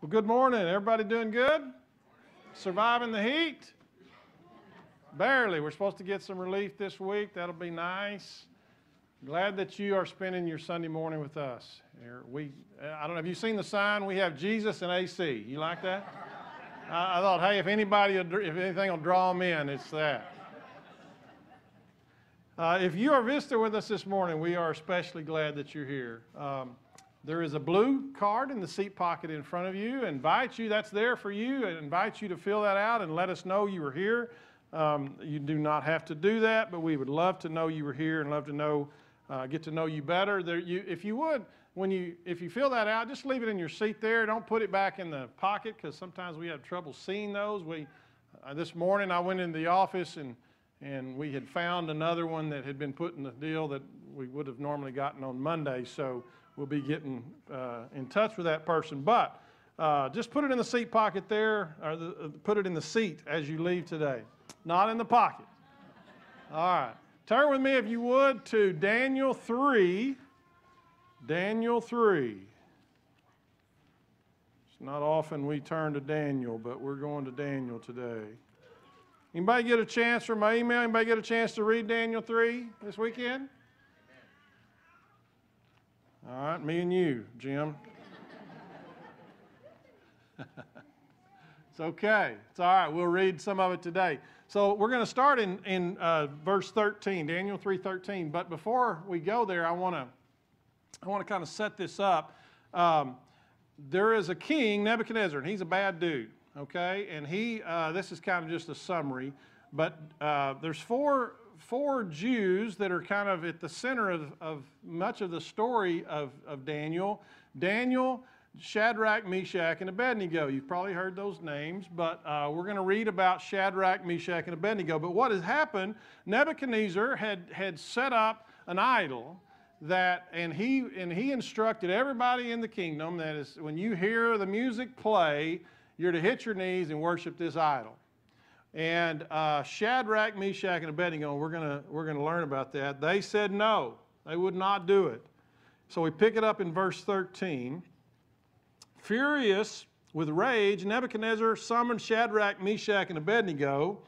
Well, good morning. Everybody doing good? Surviving the heat? Barely. We're supposed to get some relief this week. That'll be nice. Glad that you are spending your Sunday morning with us. We, I don't know, have you seen the sign? We have Jesus and AC. You like that? I, thought, hey, if anybody, if anything will draw them in, it's that. Uh, if you are a visitor with us this morning, we are especially glad that you're here. Um, there is a blue card in the seat pocket in front of you. I Invite you, that's there for you. and invite you to fill that out and let us know you were here. Um, you do not have to do that, but we would love to know you were here and love to know, uh, get to know you better. There, you, if you would, when you, if you fill that out, just leave it in your seat there. Don't put it back in the pocket because sometimes we have trouble seeing those. We, uh, this morning I went into the office and, and we had found another one that had been put in the deal that we would have normally gotten on Monday. So we'll be getting uh, in touch with that person. But uh, just put it in the seat pocket there, or the, uh, put it in the seat as you leave today, not in the pocket. All right. Turn with me, if you would, to Daniel 3. Daniel 3. It's not often we turn to Daniel, but we're going to Daniel today. Anybody get a chance from my email? Anybody get a chance to read Daniel 3 this weekend? All right, me and you, Jim. it's okay. It's all right. We'll read some of it today. So we're going to start in, in uh, verse 13, Daniel 3.13. But before we go there, I want to I want to kind of set this up. Um, there is a king, Nebuchadnezzar, and he's a bad dude, okay? And he, uh, this is kind of just a summary, but uh, there's four four Jews that are kind of at the center of, of much of the story of, of Daniel. Daniel, Shadrach, Meshach, and Abednego. You've probably heard those names, but uh, we're going to read about Shadrach, Meshach, and Abednego. But what has happened, Nebuchadnezzar had, had set up an idol that, and he, and he instructed everybody in the kingdom that is, when you hear the music play, you're to hit your knees and worship this idol. And uh, Shadrach, Meshach, and Abednego, we're going we're going to learn about that. They said no, they would not do it. So we pick it up in verse 13. Furious with rage, Nebuchadnezzar summoned Shadrach, Meshach, and Abednego.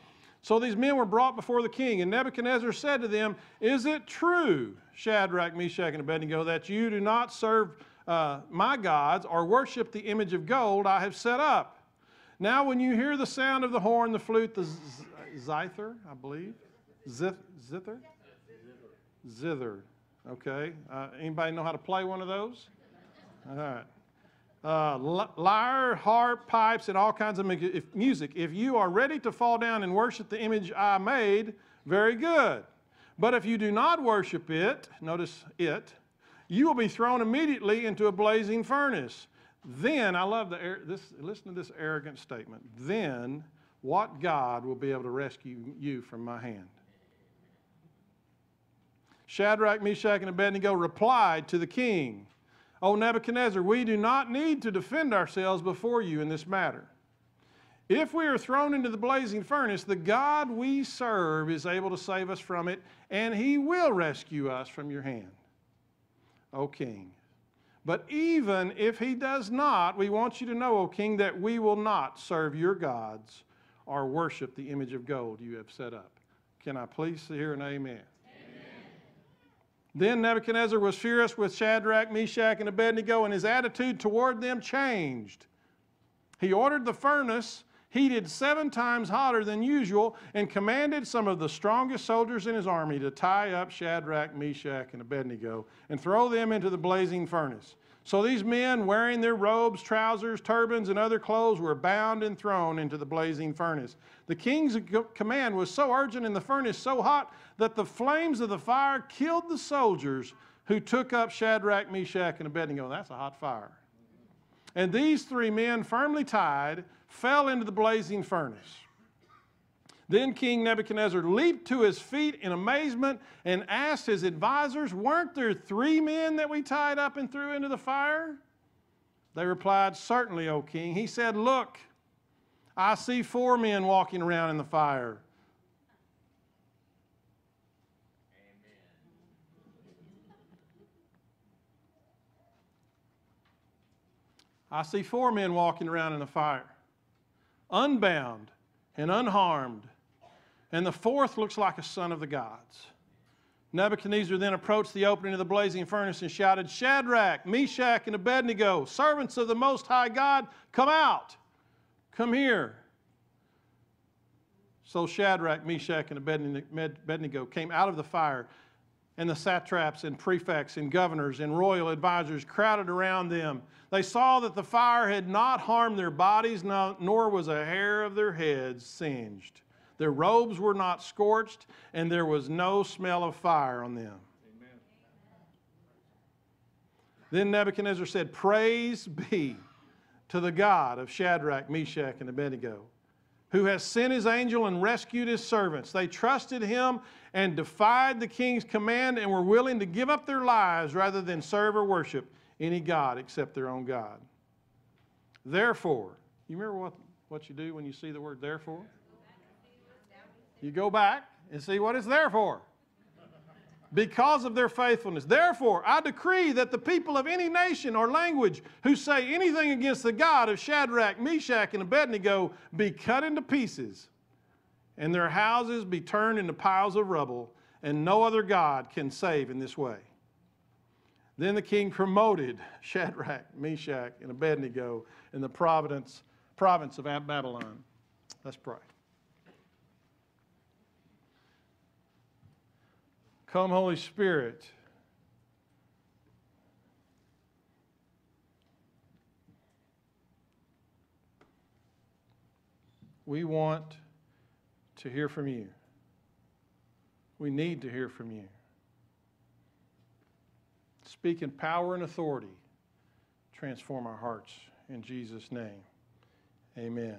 So these men were brought before the king, and Nebuchadnezzar said to them, Is it true, Shadrach, Meshach, and Abednego, that you do not serve uh, my gods or worship the image of gold I have set up? Now, when you hear the sound of the horn, the flute, the zither, I believe, zith, zither, zither. Okay. Uh, anybody know how to play one of those? All right. Uh, lyre, harp, pipes, and all kinds of music. If you are ready to fall down and worship the image I made, very good. But if you do not worship it, notice it, you will be thrown immediately into a blazing furnace. Then, I love the, this, listen to this arrogant statement. Then, what God will be able to rescue you from my hand? Shadrach, Meshach, and Abednego replied to the king, O Nebuchadnezzar, we do not need to defend ourselves before you in this matter. If we are thrown into the blazing furnace, the God we serve is able to save us from it, and he will rescue us from your hand. O king, but even if he does not, we want you to know, O king, that we will not serve your gods or worship the image of gold you have set up. Can I please hear an amen? amen? Then Nebuchadnezzar was furious with Shadrach, Meshach, and Abednego, and his attitude toward them changed. He ordered the furnace heated seven times hotter than usual, and commanded some of the strongest soldiers in his army to tie up Shadrach, Meshach, and Abednego and throw them into the blazing furnace. So these men, wearing their robes, trousers, turbans, and other clothes, were bound and thrown into the blazing furnace. The king's command was so urgent and the furnace so hot that the flames of the fire killed the soldiers who took up Shadrach, Meshach, and Abednego. That's a hot fire. And these three men, firmly tied, fell into the blazing furnace. Then King Nebuchadnezzar leaped to his feet in amazement and asked his advisors, Weren't there three men that we tied up and threw into the fire? They replied, Certainly, O king. He said, Look, I see four men walking around in the fire. I see four men walking around in the fire, unbound and unharmed, and the fourth looks like a son of the gods. Nebuchadnezzar then approached the opening of the blazing furnace and shouted, Shadrach, Meshach, and Abednego, servants of the Most High God, come out, come here. So Shadrach, Meshach, and Abednego came out of the fire, and the satraps and prefects and governors and royal advisers crowded around them. They saw that the fire had not harmed their bodies, nor was a hair of their heads singed. Their robes were not scorched, and there was no smell of fire on them. Amen. Then Nebuchadnezzar said, Praise be to the God of Shadrach, Meshach, and Abednego, who has sent his angel and rescued his servants. They trusted him and defied the king's command and were willing to give up their lives rather than serve or worship any God except their own God. Therefore, you remember what, what you do when you see the word therefore? You go back and see what it's there for. Because of their faithfulness. Therefore, I decree that the people of any nation or language who say anything against the God of Shadrach, Meshach, and Abednego be cut into pieces, and their houses be turned into piles of rubble, and no other God can save in this way. Then the king promoted Shadrach, Meshach, and Abednego in the province, province of Babylon. Let's pray. Come, Holy Spirit. We want to hear from you. We need to hear from you. Speak in power and authority. Transform our hearts. In Jesus' name, amen.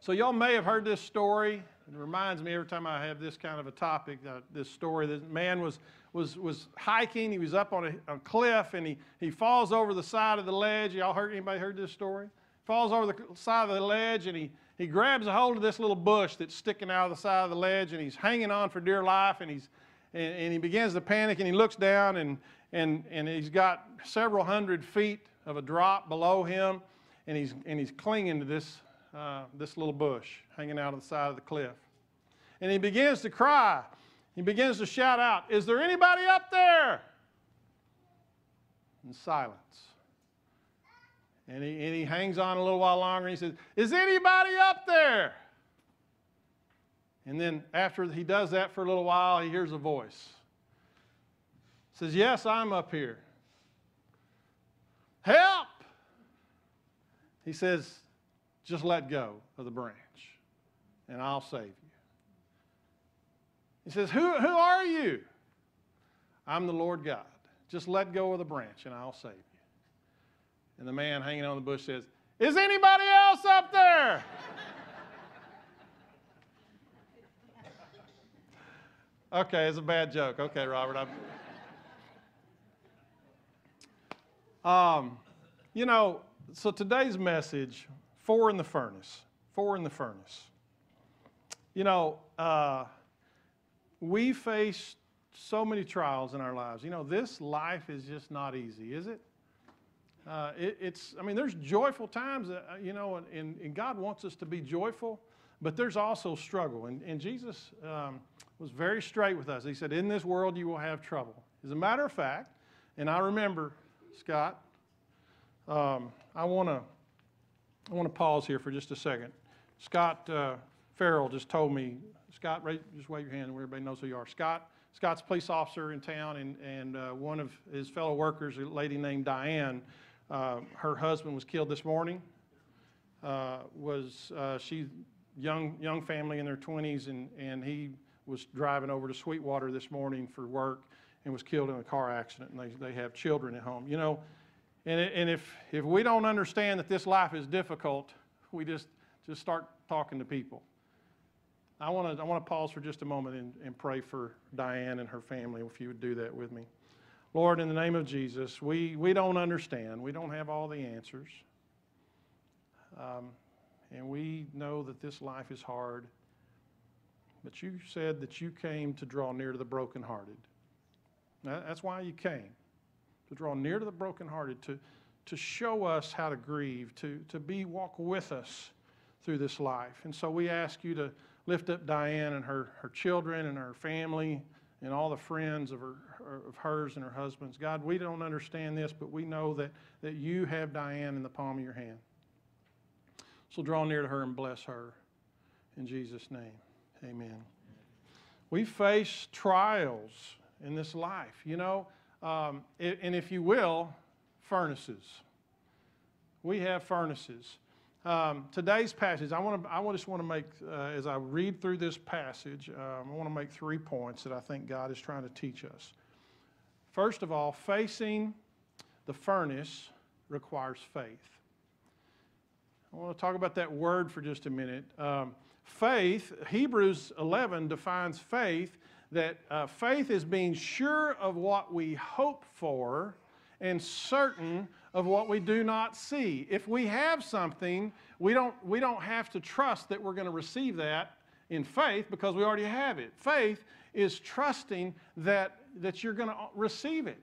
So, y'all may have heard this story. It reminds me every time I have this kind of a topic, uh, this story. This man was, was, was hiking. He was up on a, a, cliff and he, he falls over the side of the ledge. Y'all heard anybody heard this story? Falls over the side of the ledge and he, he grabs a hold of this little bush that's sticking out of the side of the ledge and he's hanging on for dear life and he's and, and he begins to panic and he looks down and, and, and he's got several hundred feet of a drop below him and he's, and he's clinging to this uh, this little bush hanging out on the side of the cliff. And he begins to cry. He begins to shout out, Is there anybody up there? In silence. And he, and he hangs on a little while longer and he says, Is anybody up there? And then after he does that for a little while, he hears a voice. He says, Yes, I'm up here. Help! He says, just let go of the branch and I'll save you. He says, Who, who are you? I'm the Lord God. Just let go of the branch and I'll save you. And the man hanging on the bush says, Is anybody else up there? okay, it's a bad joke. Okay, Robert. I'm... um, you know, so today's message Four in the furnace. Four in the furnace. You know, uh, we face so many trials in our lives. You know, this life is just not easy, is it? Uh, it it's, I mean, there's joyful times, that, uh, you know, and, and, God wants us to be joyful, but there's also struggle. And, and Jesus um, was very straight with us. He said, In this world, you will have trouble. As a matter of fact, and I remember, Scott, um, I want to I want to pause here for just a second. Scott uh, Farrell just told me, Scott, just wave your hand where everybody knows who you are. Scott, Scott's police officer in town, and, and uh, one of his fellow workers, a lady named Diane, uh, her husband was killed this morning. Uh, was uh, she young young family in their 20s, and, and he was driving over to Sweetwater this morning for work and was killed in a car accident, and they, they have children at home. You know, and, and if, if we don't understand that this life is difficult, we just, just start talking to people. I want to I want to pause for just a moment and, and pray for Diane and her family, if you would do that with me. Lord, in the name of Jesus, we, we don't understand. We don't have all the answers. Um, and we know that this life is hard. But you said that you came to draw near to the brokenhearted. That's why you came to draw near to the brokenhearted, to, to show us how to grieve, to, to be walk with us through this life. And so we ask you to lift up Diane and her, her children and her family and all the friends of, her, of hers and her husband's. God, we don't understand this, but we know that, that you have Diane in the palm of your hand. So draw near to her and bless her. In Jesus' name, amen. We face trials in this life, you know, um, and if you will, furnaces. We have furnaces. Um, today's passage, I, want to, I just want to make, uh, as I read through this passage, um, I want to make three points that I think God is trying to teach us. First of all, facing the furnace requires faith. I want to talk about that word for just a minute. Um, faith, Hebrews 11 defines faith that uh, faith is being sure of what we hope for and certain of what we do not see. If we have something, we don't, we don't have to trust that we're going to receive that in faith because we already have it. Faith is trusting that, that you're going to receive it.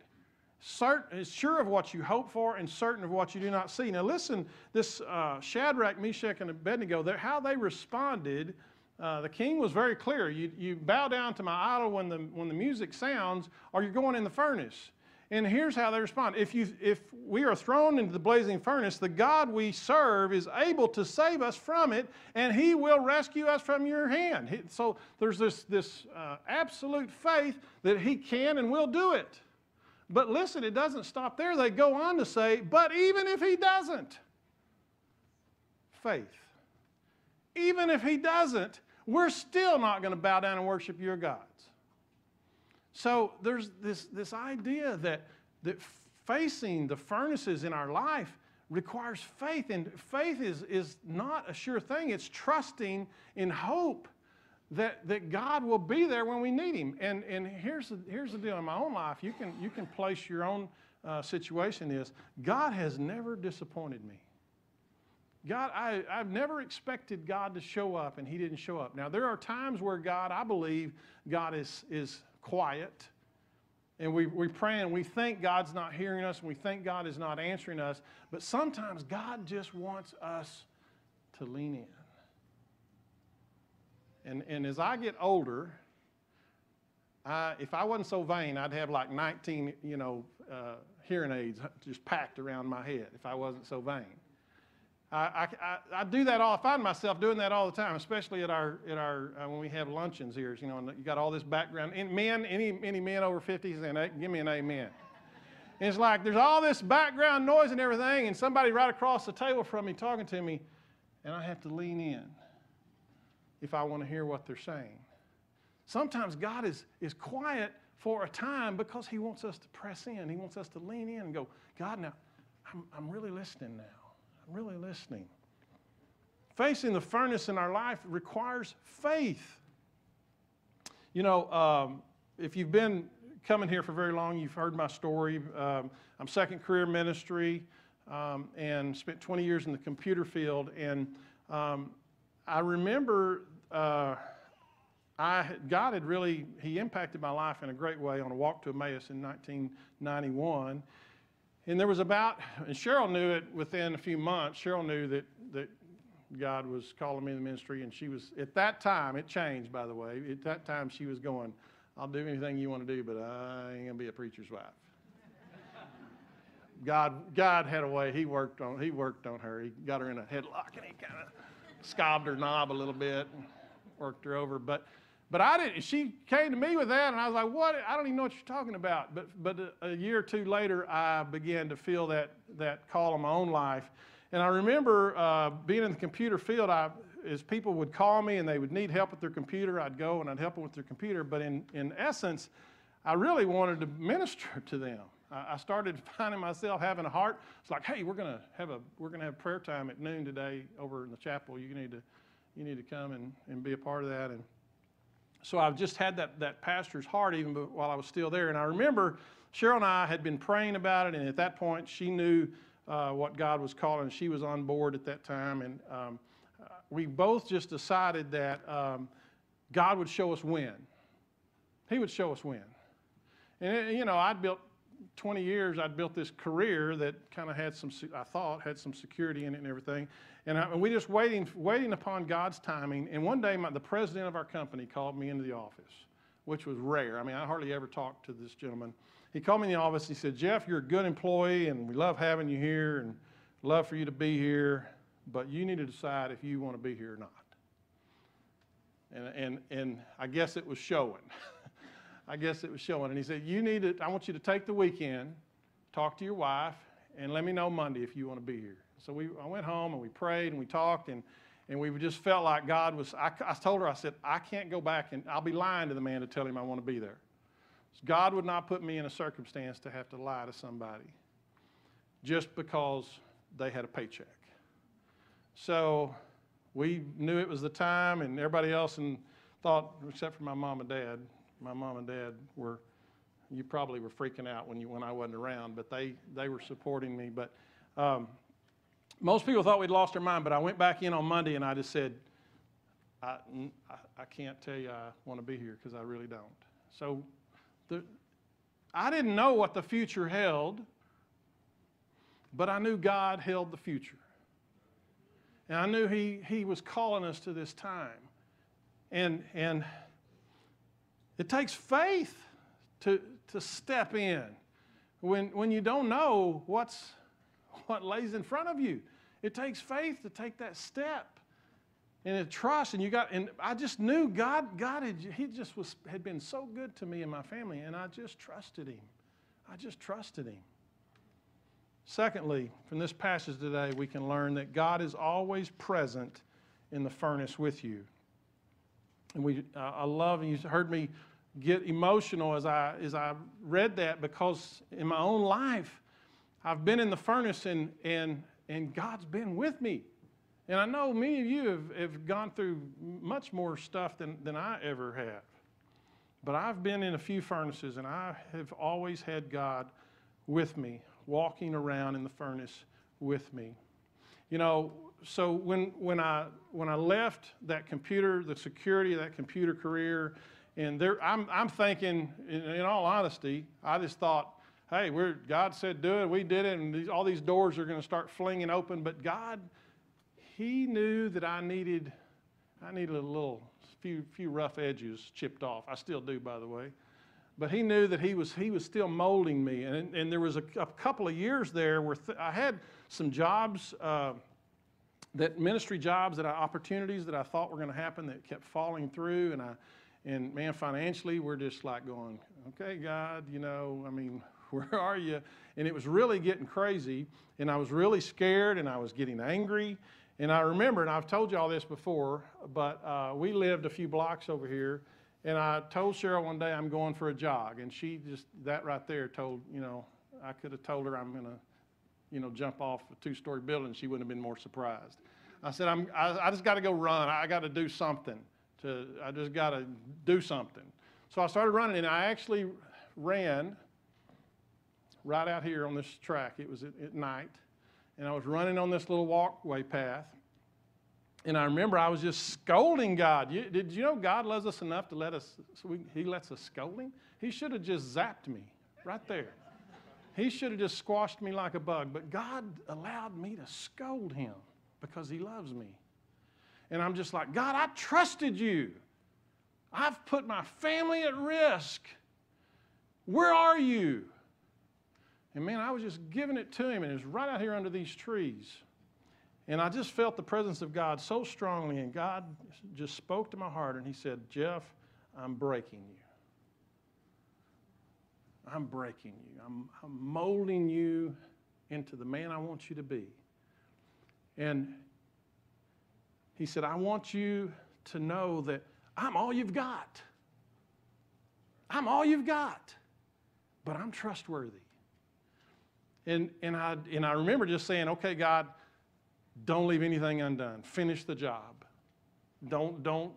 Certain, is sure of what you hope for and certain of what you do not see. Now, listen, this uh, Shadrach, Meshach, and Abednego, how they responded. Uh, the king was very clear. You, you bow down to my idol when the, when the music sounds, or you're going in the furnace. And here's how they respond. If, you, if we are thrown into the blazing furnace, the God we serve is able to save us from it, and he will rescue us from your hand. So there's this, this uh, absolute faith that he can and will do it. But listen, it doesn't stop there. They go on to say, but even if he doesn't, faith. Even if he doesn't, we're still not going to bow down and worship your gods. So there's this, this idea that, that facing the furnaces in our life requires faith. And faith is, is not a sure thing, it's trusting in hope that, that God will be there when we need Him. And, and here's, the, here's the deal in my own life you can, you can place your own uh, situation is God has never disappointed me. God, I, I've never expected God to show up and He didn't show up. Now, there are times where God, I believe, God is, is quiet and we, we pray and we think God's not hearing us and we think God is not answering us, but sometimes God just wants us to lean in. And, and as I get older, if I wasn't so vain, I'd have like 19, you know, uh, hearing aids just packed around my head if I wasn't so vain. I, I, I, do that all. I find myself doing that all the time, especially at our at our uh, when we have luncheons here. You know, and you got all this background. And men, any any men over 50 saying, "Give me an amen." And it's like there's all this background noise and everything, and somebody right across the table from me talking to me, and I have to lean in if I want to hear what they're saying. Sometimes God is is quiet for a time because He wants us to press in. He wants us to lean in and go, God, now I'm, I'm really listening now really listening. Facing the furnace in our life requires faith. You know, um, if you've been coming here for very long, you've heard my story. Um, I'm second career ministry um, and spent 20 years in the computer field. And um, I remember uh, I, God had really, He impacted my life in a great way on a walk to Emmaus in 1991. And there was about, and Cheryl knew it within a few months. Cheryl knew that, that God was calling me in the ministry, and she was, at that time, it changed, by the way. At that time, she was going, I'll do anything you want to do, but I ain't going to be a preacher's wife. God, God had a way. He worked on, he worked on her. He got her in a headlock, and he kind of scobbed her knob a little bit and worked her over. But but I didn't, she came to me with that, and I was like, what? I don't even know what you're talking about. But, but a, year or two later, I began to feel that, that call in my own life. And I remember uh, being in the computer field, I, as people would call me and they would need help with their computer, I'd go and I'd help them with their computer. But in, in essence, I really wanted to minister to them. I, I started finding myself having a heart. It's like, hey, we're gonna have a we're gonna have prayer time at noon today over in the chapel. You need to you need to come and, and be a part of that. And so I've just had that, that pastor's heart even while I was still there. And I remember Cheryl and I had been praying about it, and at that point she knew uh, what God was calling. She was on board at that time, and um, uh, we both just decided that um, God would show us when. He would show us when. And, you know, I'd built 20 years, I'd built this career that kind of had some, I thought, had some security in it and everything. And, I, and we just waiting, waiting upon God's timing. And one day, my, the president of our company called me into the office, which was rare. I mean, I hardly ever talked to this gentleman. He called me in the office. He said, Jeff, you're a good employee, and we love having you here, and love for you to be here, but you need to decide if you want to be here or not. And, and, and I guess it was showing. I guess it was showing. And he said, You need to, I want you to take the weekend, talk to your wife, and let me know Monday if you want to be here. So we, I went home and we prayed and we talked, and, and we just felt like God was. I, I told her, I said, I can't go back, and I'll be lying to the man to tell him I want to be there. God would not put me in a circumstance to have to lie to somebody just because they had a paycheck. So we knew it was the time, and everybody else and thought, except for my mom and dad, my mom and dad were, you probably were freaking out when, you, when I wasn't around, but they, they were supporting me. But um, most people thought we'd lost our mind, but I went back in on Monday and I just said, I, I, can't tell you I want to be here because I really don't. So the, I didn't know what the future held, but I knew God held the future. And I knew He, he was calling us to this time. And, and it takes faith to, to step in when, when you don't know what's, what lays in front of you. It takes faith to take that step and a trust and you got and i just knew god god had, he just was had been so good to me and my family and i just trusted him. I just trusted him. Secondly from this passage today we can learn that god is always present in the furnace with you. And we uh, i love and you heard me get emotional as i as i read that because in my own life i've been in the furnace and and and god's been with me and I know many of you have, have gone through much more stuff than, than I ever have. But I've been in a few furnaces, and I have always had God with me, walking around in the furnace with me. You know, so when, when, I, when I left that computer, the security of that computer career, and there, I'm, I'm thinking, in, in all honesty, I just thought, hey, we're, God said do it, we did it, and these, all these doors are going to start flinging open. But God, he knew that I needed, I needed a little few, few rough edges chipped off. I still do, by the way. But he knew that he was, he was still molding me. And, and there was a, a couple of years there where th- I had some jobs, uh, that ministry jobs, that I, opportunities that I thought were going to happen that kept falling through. And I, and man, financially, we're just like going, okay, God, you know, I mean, where are you? And it was really getting crazy. And I was really scared and I was getting angry. And I remember, and I've told you all this before, but uh, we lived a few blocks over here, and I told Cheryl one day I'm going for a jog, and she just that right there told you know I could have told her I'm going to, you know, jump off a two-story building. She wouldn't have been more surprised. I said I'm I, I just got to go run. I got to do something. To I just got to do something. So I started running, and I actually ran right out here on this track. It was at, at night and I was running on this little walkway path. And I remember I was just scolding God. You, did you know God loves us enough to let us, so we, He lets us scold Him? He should have just zapped me right there. He should have just squashed me like a bug. But God allowed me to scold Him because He loves me. And I'm just like, God, I trusted you. I've put my family at risk. Where are you? And man, I was just giving it to him, and it was right out here under these trees. And I just felt the presence of God so strongly, and God just spoke to my heart, and He said, Jeff, I'm breaking you. I'm breaking you. I'm, I'm molding you into the man I want you to be. And He said, I want you to know that I'm all you've got. I'm all you've got, but I'm trustworthy. And, and, I, and I remember just saying, okay, God, don't leave anything undone. Finish the job. Don't, don't,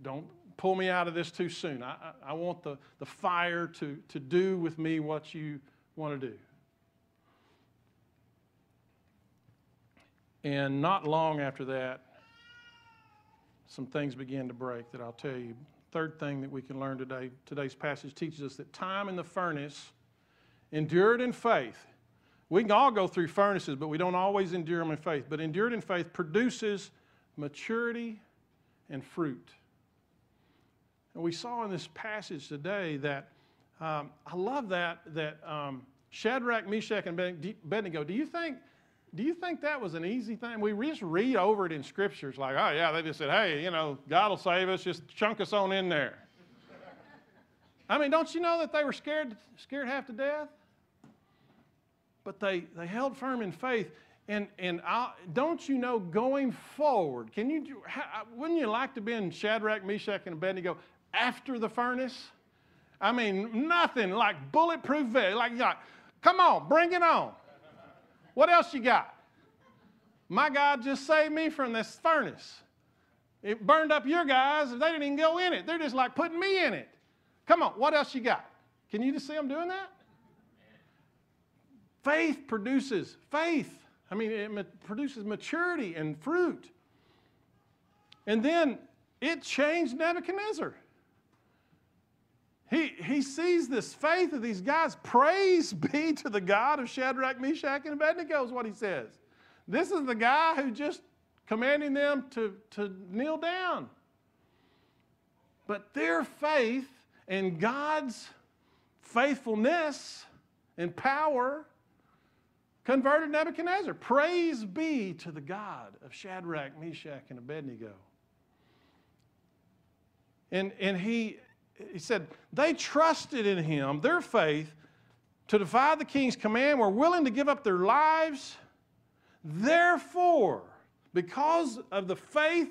don't pull me out of this too soon. I, I, want the, the fire to, to do with me what you want to do. And not long after that, some things began to break that I'll tell you. Third thing that we can learn today, today's passage teaches us that time in the furnace endured in faith. We can all go through furnaces, but we don't always endure them in faith. But endured in faith produces maturity and fruit. And we saw in this passage today that um, I love that that um, Shadrach, Meshach, and Abednego. Do you think? Do you think that was an easy thing? We just read over it in scriptures like, oh yeah, they just said, hey, you know, God will save us, just chunk us on in there. I mean, don't you know that they were scared, scared half to death? But they, they held firm in faith. And, and I, don't you know, going forward, can you, how, wouldn't you like to be in Shadrach, Meshach, and Abednego after the furnace? I mean, nothing like bulletproof vest. Like, like, come on, bring it on. What else you got? My God just saved me from this furnace. It burned up your guys, they didn't even go in it. They're just like putting me in it. Come on, what else you got? Can you just see them doing that? Faith produces faith. I mean, it produces maturity and fruit. And then it changed Nebuchadnezzar. He, he sees this faith of these guys. Praise be to the God of Shadrach, Meshach, and Abednego, is what he says. This is the guy who just commanding them to, to kneel down. But their faith and God's faithfulness and power converted Nebuchadnezzar. Praise be to the God of Shadrach, Meshach, and Abednego. And, and he, he said, they trusted in him, their faith, to defy the king's command, were willing to give up their lives. Therefore, because of the faith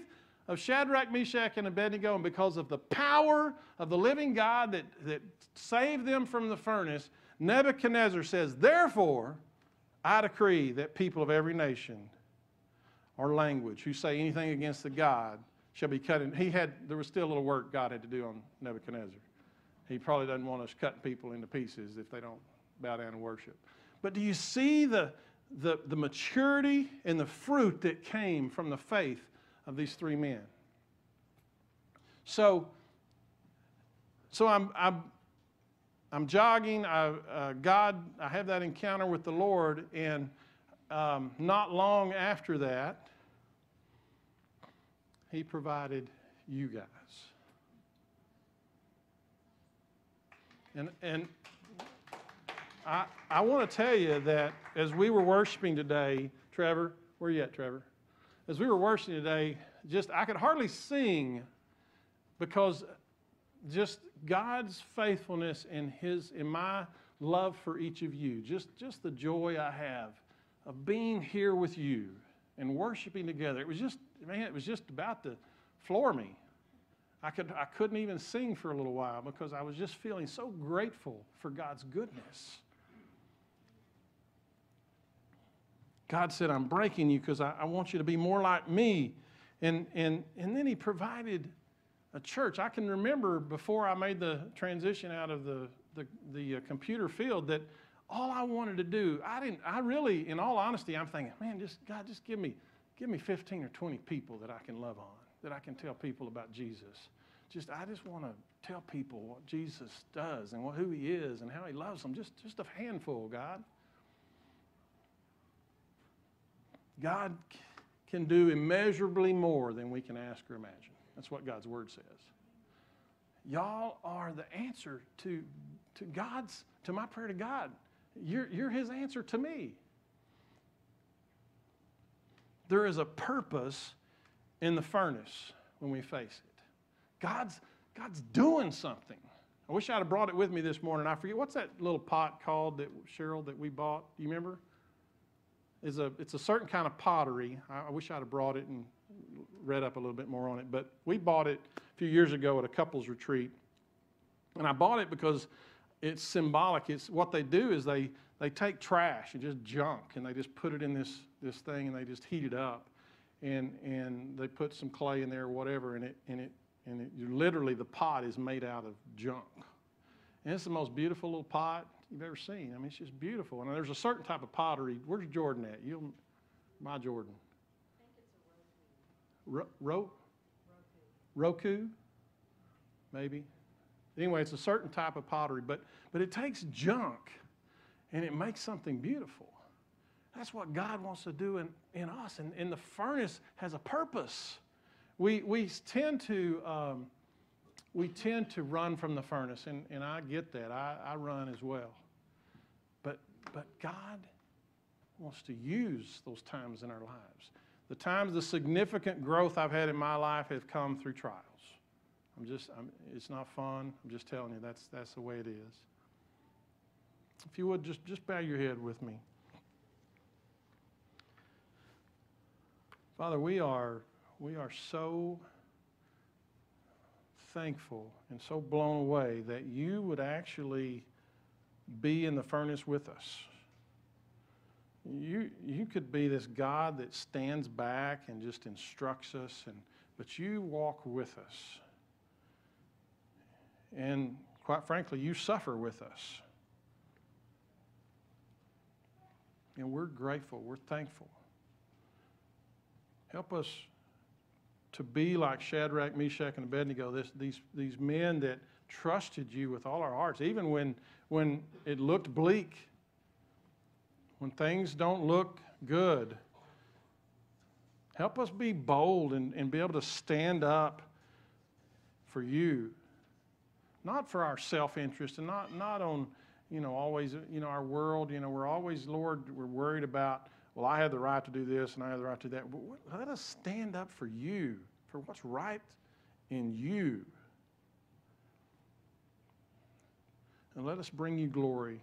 of Shadrach, Meshach, and Abednego, and because of the power of the living God that, that saved them from the furnace, Nebuchadnezzar says, Therefore, I decree that people of every nation or language who say anything against the God shall be cut in. He had, there was still a little work God had to do on Nebuchadnezzar. He probably doesn't want us cutting people into pieces if they don't bow down and worship. But do you see the, the, the maturity and the fruit that came from the faith of these three men? So, so I'm, I'm I'm jogging. I, uh, God, I have that encounter with the Lord, and um, not long after that, He provided you guys. And, and I, I want to tell you that as we were worshiping today, Trevor, where you at, Trevor? As we were worshiping today, just I could hardly sing because just God's faithfulness and his in my love for each of you, just, just the joy I have of being here with you and worshiping together. It was just, man, it was just about to floor me. I, could, I couldn't even sing for a little while because I was just feeling so grateful for God's goodness. God said, I'm breaking you because I, I, want you to be more like me. And, and, and then He provided a church. I can remember before I made the transition out of the, the, the uh, computer field that all I wanted to do, I didn't, I really, in all honesty, I'm thinking, man, just God, just give me, give me 15 or 20 people that I can love on, that I can tell people about Jesus. Just, I just want to tell people what Jesus does and what, who he is and how he loves them. Just, just a handful, God. God can do immeasurably more than we can ask or imagine. That's what God's word says. Y'all are the answer to, to God's, to my prayer to God. You're, you're his answer to me. There is a purpose in the furnace when we face it. God's, God's doing something. I wish I'd have brought it with me this morning. I forget what's that little pot called that Cheryl that we bought. Do you remember? It's a, it's a certain kind of pottery. I, I wish I'd have brought it and read up a little bit more on it. But we bought it a few years ago at a couples retreat. And I bought it because it's symbolic. It's what they do is they, they take trash and just junk and they just put it in this, this thing and they just heat it up. And, and they put some clay in there or whatever, and it, and it, and it literally the pot is made out of junk. And it's the most beautiful little pot you've ever seen. I mean, it's just beautiful. And there's a certain type of pottery. Where's Jordan at? You, my Jordan. Ro- Ro- Raku, maybe. Anyway, it's a certain type of pottery, but, but it takes junk and it makes something beautiful. That's what God wants to do in, in us. And, and the furnace has a purpose. We, we tend to um, we tend to run from the furnace, and, and I get that. I, I run as well. But but God wants to use those times in our lives. The times, the significant growth I've had in my life have come through trials. I'm just, I'm, it's not fun. I'm just telling you, that's, that's the way it is. If you would, just, just bow your head with me. Father, we are, we are so thankful and so blown away that you would actually be in the furnace with us. You, you could be this God that stands back and just instructs us, and, but you walk with us. And quite frankly, you suffer with us. And we're grateful, we're thankful. Help us to be like Shadrach, Meshach, and Abednego, this, these, these men that trusted you with all our hearts, even when, when it looked bleak, when things don't look good. Help us be bold and, and be able to stand up for you, not for our self interest and not, not on, you know, always, you know, our world. You know, we're always, Lord, we're worried about well, I have the right to do this and I have the right to do that. But let us stand up for you, for what's right in you. And let us bring you glory.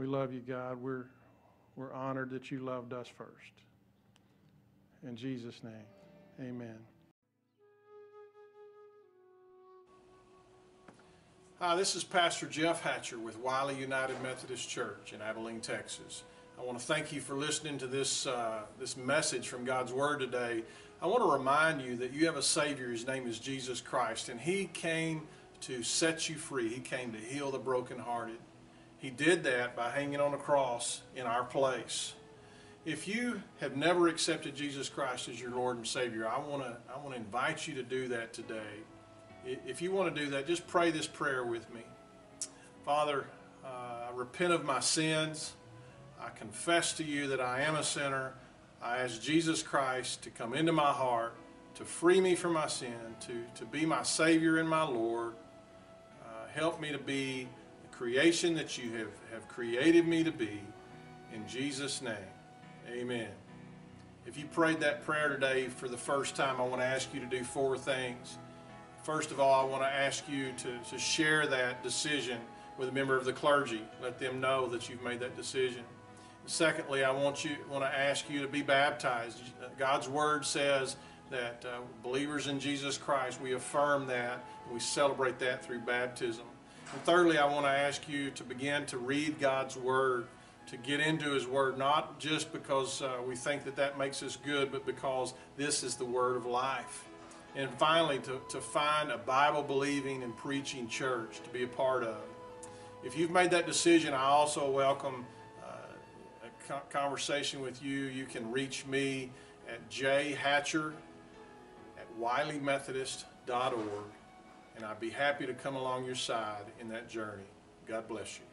We love you, God. We're, we're honored that you loved us first. In Jesus' name, amen. Hi, this is Pastor Jeff Hatcher with Wylie United Methodist Church in Abilene, Texas. I want to thank you for listening to this, uh, this message from God's Word today. I want to remind you that you have a Savior. His name is Jesus Christ, and He came to set you free. He came to heal the brokenhearted. He did that by hanging on a cross in our place. If you have never accepted Jesus Christ as your Lord and Savior, I want to, I want to invite you to do that today. If you want to do that, just pray this prayer with me. Father, uh, I repent of my sins. I confess to you that I am a sinner. I ask Jesus Christ to come into my heart, to free me from my sin, to, to be my Savior and my Lord. Uh, help me to be creation that you have, have created me to be. In Jesus' name, amen. If you prayed that prayer today for the first time, I want to ask you to do four things. First of all, I want to ask you to, to share that decision with a member of the clergy. Let them know that you've made that decision. Secondly, I want you want to ask you to be baptized. God's word says that uh, believers in Jesus Christ, we affirm that and we celebrate that through baptism. And thirdly, I want to ask you to begin to read God's word, to get into his word, not just because uh, we think that that makes us good, but because this is the word of life. And finally, to, to find a Bible believing and preaching church to be a part of. If you've made that decision, I also welcome uh, a conversation with you. You can reach me at jhatcher at wyliemethodist.org, and I'd be happy to come along your side in that journey. God bless you.